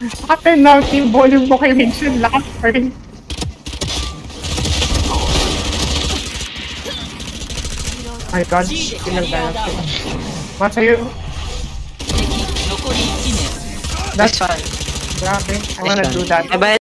Ate na, team volume mo kay Vincent lahat pa rin. Oh my god, pinagdalap ko. Masa'yo, that's Nice one. grabe. I wanna do that.